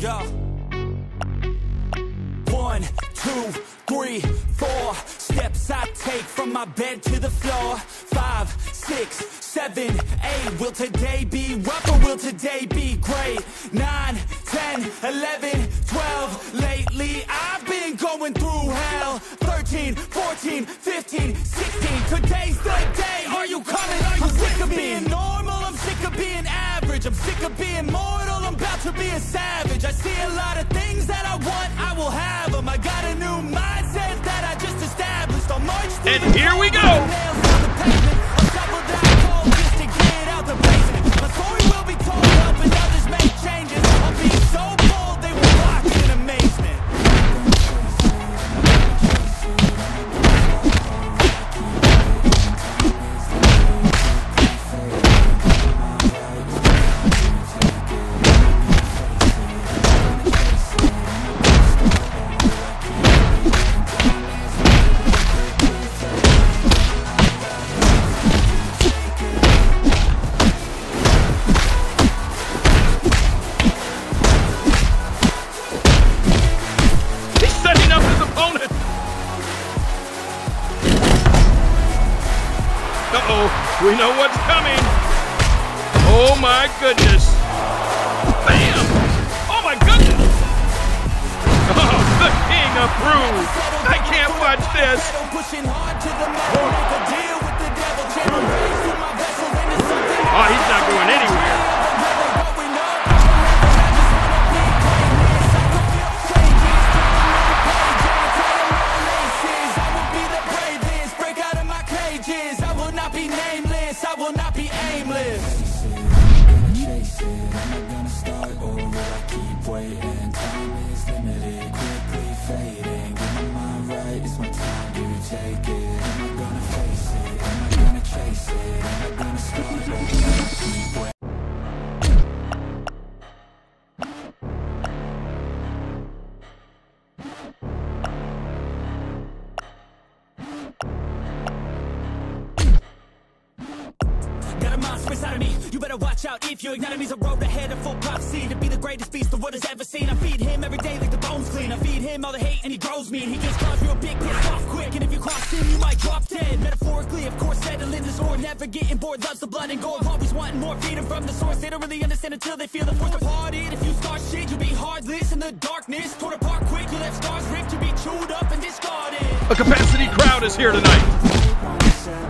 go. One, two, three, four. Steps I take from my bed to the floor. Five, six, seven, eight. Will today be rough or will today be great? Nine, ten, eleven, twelve. Lately I've been going through hell. Thirteen, fourteen, fifteen, sixteen. Today's the day. Are you coming? Are you sick of being normal? I'm sick of being average. I'm sick of being mortal. I'm about to be a savage. I see a lot of things that I want. I will have them. I got a new mindset that I just established. I'll march And here we go. My vessels into something Oh, he's not going anywhere. Monster inside of me. You better watch out if you ignite me's a road ahead of full prophecy to be the greatest beast the world has ever seen. I feed him every day like the bones clean. I feed him all the hate and he grows me. And he gets claws real big, pissed off quick. And if you cross him, you might drop dead. Metaphorically, of course, settling the score. Never getting bored, loves the blood and gore. Always wanting more, feeding from the source. They don't really understand until they feel the force departed. If you start shit, you'll be heartless in the darkness. Torn apart quick, you left scars ripped to be chewed up and discarded. A capacity crowd is here tonight.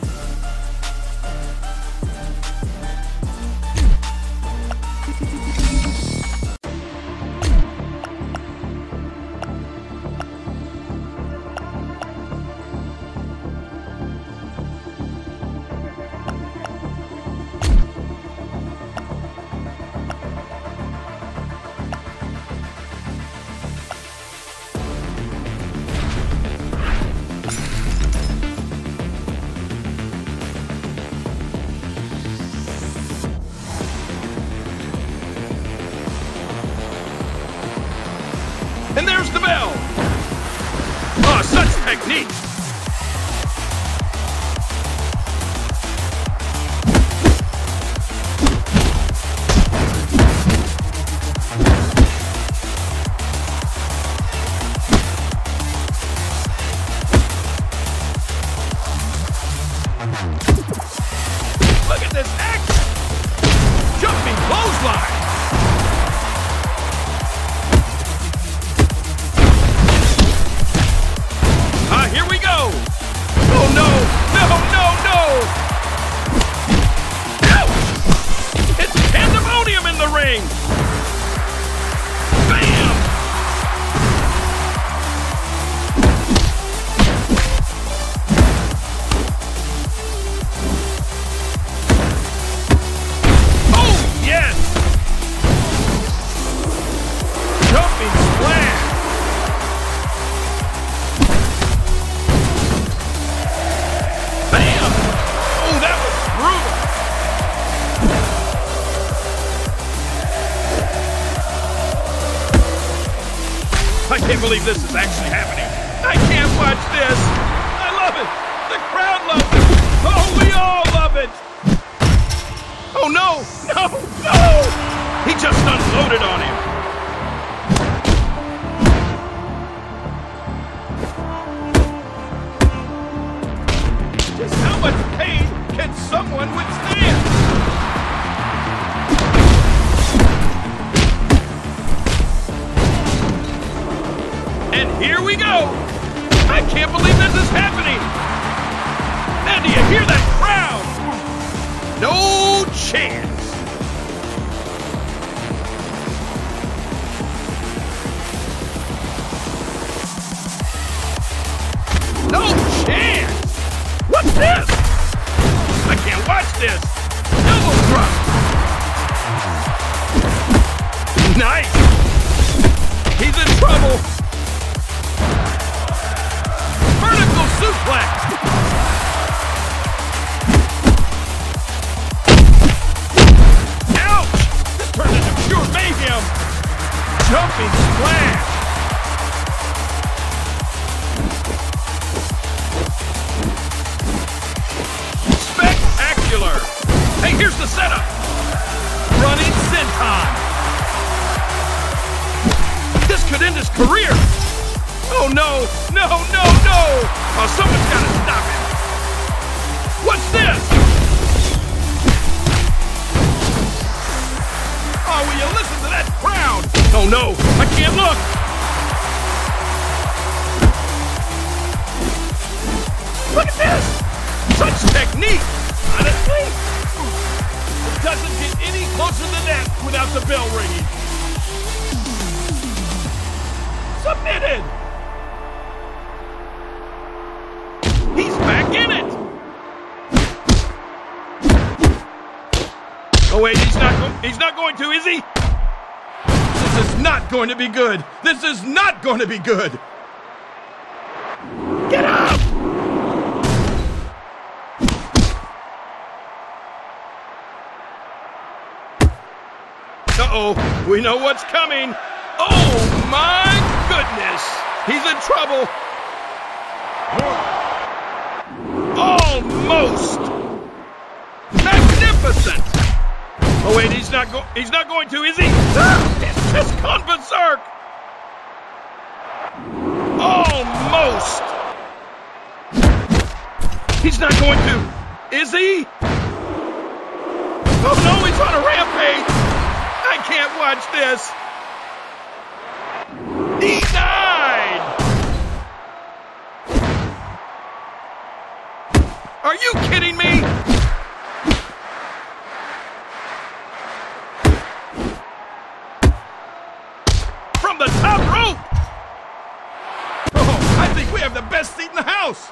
believe this is actually happening. I can't watch this. I love it. The crowd loves it. Oh, we all love it. Oh, no, no, no! He just unloaded on him. Jumping splash! Spectacular! Hey, here's the setup! Running senton! This could end his career! Oh no! No, no, no! Oh, someone's gotta stop him! What's this? Oh, will you listen to that crowd? Oh no! I can't look! Look at this! Such technique! Honestly, it doesn't get any closer than that without the bell ringing. Submitted! He's back in it! Oh wait, he's not he's not going to, is he? Is not going to be good. This is not going to be good. Get up! Uh-oh, we know what's coming. Oh my goodness! He's in trouble. Almost. Magnificent. Oh wait, he's not go he's not going to, is he? He's just gone berserk. Almost. He's not going to, is he? Oh no, he's on a rampage. I can't watch this. He died. Are you kidding me? From the top rope! Oh, I think we have the best seat in the house!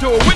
we're